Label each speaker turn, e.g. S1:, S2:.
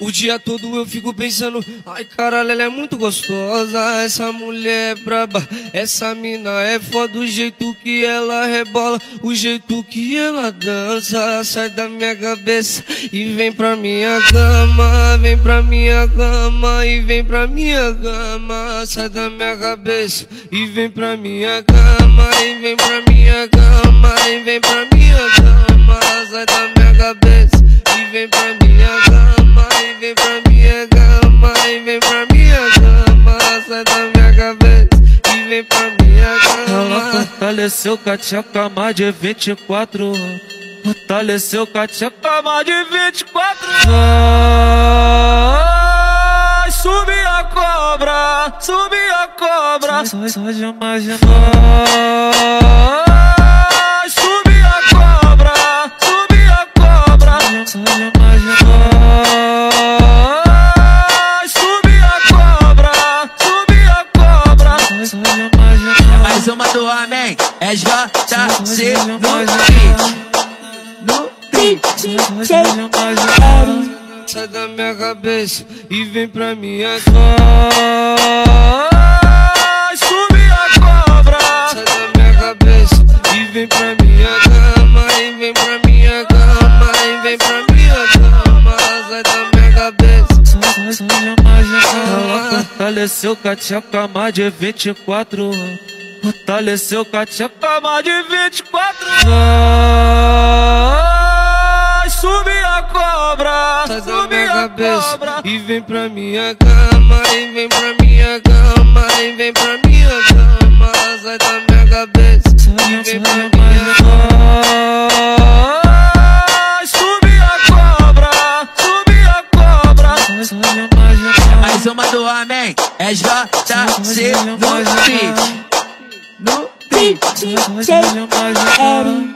S1: O dia todo eu fico pensando, ai caralho, ela é muito gostosa, essa mulher é braba, essa mina é foda, o jeito que ela rebola, o jeito que ela dança, sai da minha cabeça e vem pra minha cama, vem pra minha cama e vem pra minha cama, sai da minha cabeça e vem pra minha cama e vem pra minha cama e vem pra minha cama, sai da minha cabeça e vem pra
S2: Ela fortaleceu com a tia cama de 24 Fortaleceu com a tia cama de 24 Vai subir a cobra, subir a cobra. Só de imaginar
S3: mais uma do Amém. É JC no beat. No beat.
S1: Sai da minha cabeça e vem pra minha cama.
S2: Ela fortaleceu com a tia cama de 24 Fortaleceu com a tia cama de 24 Vai subir a cobra
S1: da minha cabeça e vem pra minha cama E vem pra minha cama E vem pra minha cama
S3: do Amém, é JC no beat
S4: no beat, Eric.